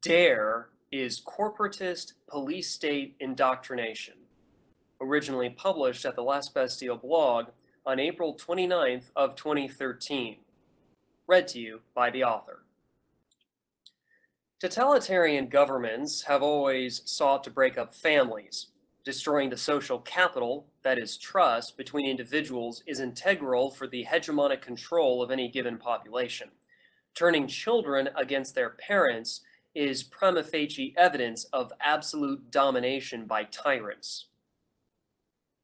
DARE is corporatist police state indoctrination, originally published at the Last Bastille blog on April 29th of 2013. Read to you by the author. Totalitarian governments have always sought to break up families. Destroying the social capital, that is trust, between individuals is integral for the hegemonic control of any given population. Turning children against their parents is prima facie evidence of absolute domination by tyrants.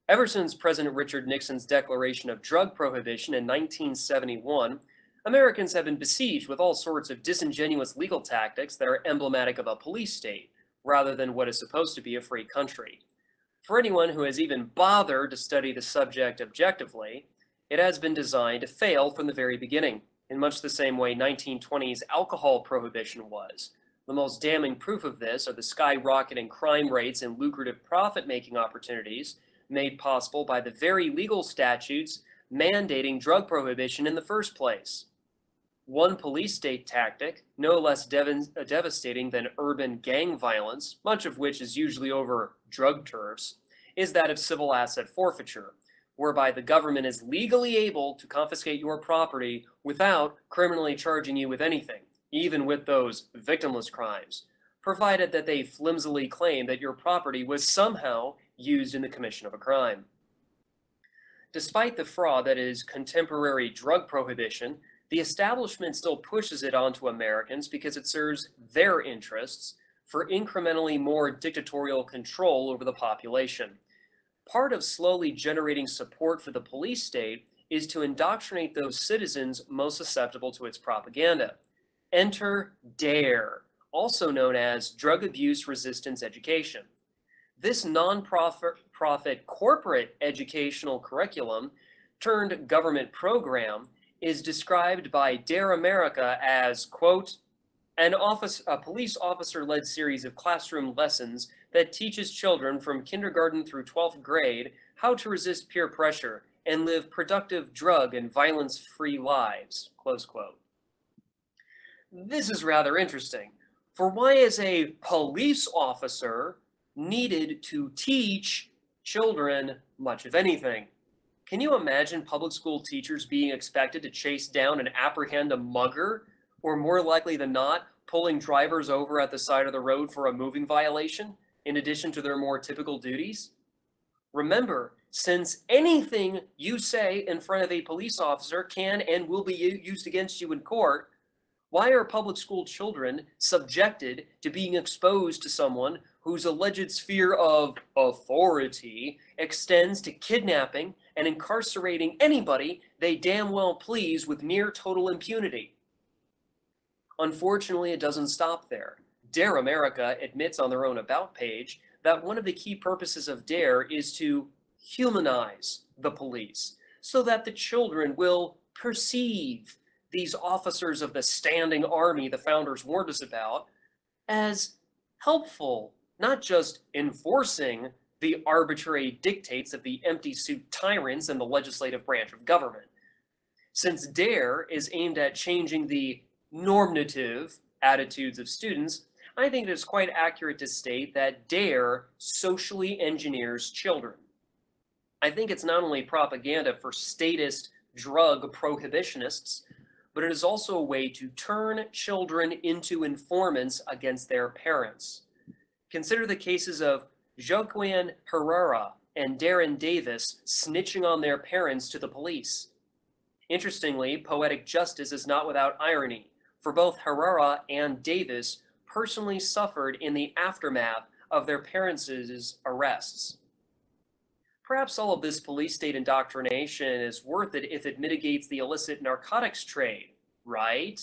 Ever since President Richard Nixon's declaration of drug prohibition in 1971, Americans have been besieged with all sorts of disingenuous legal tactics that are emblematic of a police state, rather than what is supposed to be a free country. For anyone who has even bothered to study the subject objectively, it has been designed to fail from the very beginning, in much the same way 1920s alcohol prohibition was. The most damning proof of this are the skyrocketing crime rates and lucrative profit-making opportunities made possible by the very legal statutes mandating drug prohibition in the first place. One police state tactic, no less dev uh, devastating than urban gang violence, much of which is usually over drug turfs, is that of civil asset forfeiture, whereby the government is legally able to confiscate your property without criminally charging you with anything, even with those victimless crimes, provided that they flimsily claim that your property was somehow used in the commission of a crime. Despite the fraud that is contemporary drug prohibition, the establishment still pushes it onto Americans because it serves their interests for incrementally more dictatorial control over the population. Part of slowly generating support for the police state is to indoctrinate those citizens most susceptible to its propaganda. Enter DARE, also known as Drug Abuse Resistance Education. This nonprofit profit corporate educational curriculum turned government program is described by Dare America as, quote, an office, a police officer-led series of classroom lessons that teaches children from kindergarten through 12th grade how to resist peer pressure and live productive drug and violence-free lives, close quote. This is rather interesting, for why is a police officer needed to teach children much of anything? Can you imagine public school teachers being expected to chase down and apprehend a mugger, or more likely than not, pulling drivers over at the side of the road for a moving violation, in addition to their more typical duties? Remember, since anything you say in front of a police officer can and will be used against you in court, why are public school children subjected to being exposed to someone whose alleged sphere of authority extends to kidnapping and incarcerating anybody they damn well please with near total impunity. Unfortunately, it doesn't stop there. Dare America admits on their own About page that one of the key purposes of DARE is to humanize the police so that the children will perceive these officers of the standing army the founders warned us about as helpful, not just enforcing the arbitrary dictates of the empty suit tyrants in the legislative branch of government. Since DARE is aimed at changing the normative attitudes of students, I think it is quite accurate to state that DARE socially engineers children. I think it's not only propaganda for statist drug prohibitionists, but it is also a way to turn children into informants against their parents. Consider the cases of Joaquin Herrera and Darren Davis snitching on their parents to the police. Interestingly, poetic justice is not without irony, for both Herrera and Davis personally suffered in the aftermath of their parents' arrests. Perhaps all of this police state indoctrination is worth it if it mitigates the illicit narcotics trade, right?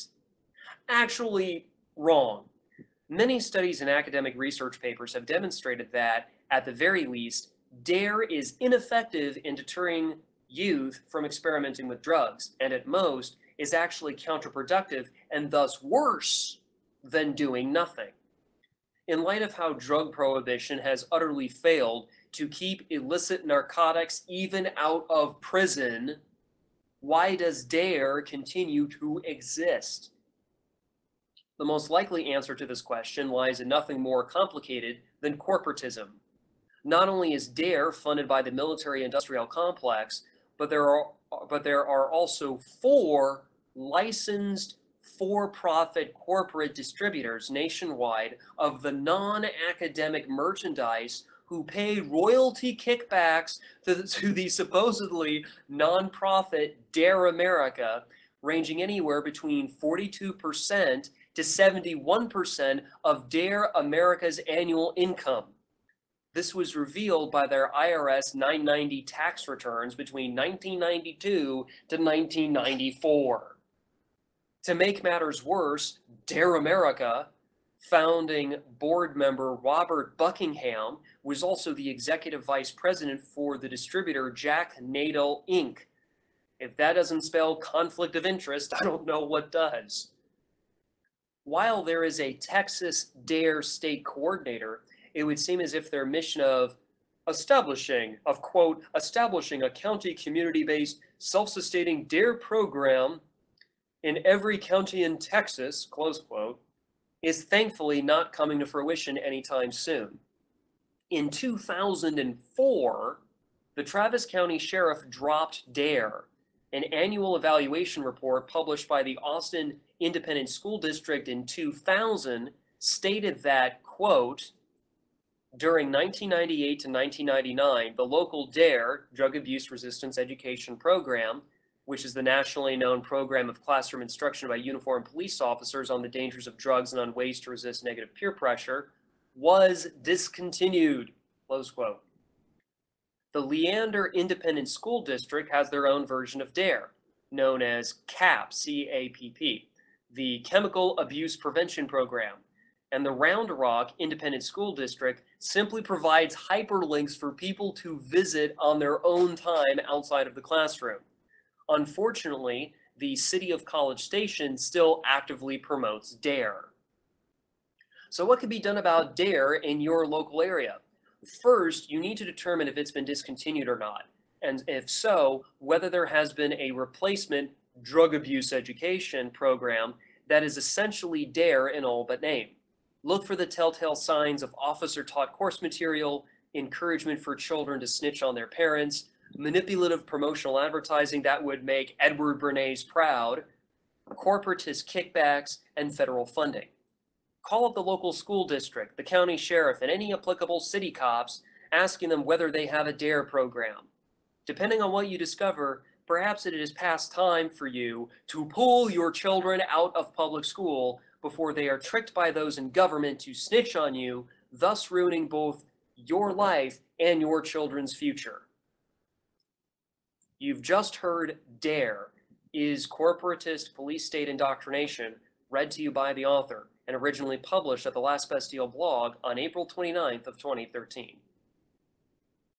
Actually, wrong. Many studies and academic research papers have demonstrated that, at the very least, DARE is ineffective in deterring youth from experimenting with drugs, and at most, is actually counterproductive and thus worse than doing nothing. In light of how drug prohibition has utterly failed to keep illicit narcotics even out of prison, why does DARE continue to exist? The most likely answer to this question lies in nothing more complicated than corporatism. Not only is DARE funded by the military industrial complex, but there are but there are also four licensed for-profit corporate distributors nationwide of the non-academic merchandise who pay royalty kickbacks to, to the supposedly nonprofit Dare America, ranging anywhere between 42% to 71% of Dare America's annual income. This was revealed by their IRS 990 tax returns between 1992 to 1994. To make matters worse, Dare America founding board member Robert Buckingham was also the executive vice president for the distributor Jack Nadel Inc. If that doesn't spell conflict of interest, I don't know what does. While there is a Texas DARE state coordinator, it would seem as if their mission of establishing, of quote, establishing a county community-based self-sustaining DARE program in every county in Texas, close quote, is thankfully not coming to fruition anytime soon. In 2004, the Travis County Sheriff dropped DARE, an annual evaluation report published by the Austin Independent School District in 2000 stated that, quote, during 1998 to 1999, the local DARE, Drug Abuse Resistance Education Program, which is the nationally known program of classroom instruction by uniformed police officers on the dangers of drugs and on ways to resist negative peer pressure, was discontinued, close quote. The Leander Independent School District has their own version of DARE, known as CAP, C-A-P-P, the Chemical Abuse Prevention Program, and the Round Rock Independent School District simply provides hyperlinks for people to visit on their own time outside of the classroom. Unfortunately, the City of College Station still actively promotes DARE. So what can be done about DARE in your local area? First, you need to determine if it's been discontinued or not, and if so, whether there has been a replacement drug abuse education program that is essentially DARE in all but name. Look for the telltale signs of officer-taught course material, encouragement for children to snitch on their parents, manipulative promotional advertising that would make Edward Bernays proud, corporatist kickbacks, and federal funding. Call up the local school district, the county sheriff, and any applicable city cops, asking them whether they have a DARE program. Depending on what you discover, perhaps it is past time for you to pull your children out of public school before they are tricked by those in government to snitch on you, thus ruining both your life and your children's future. You've just heard DARE is corporatist police state indoctrination, read to you by the author, and originally published at the Last Bastille blog on April 29th of 2013.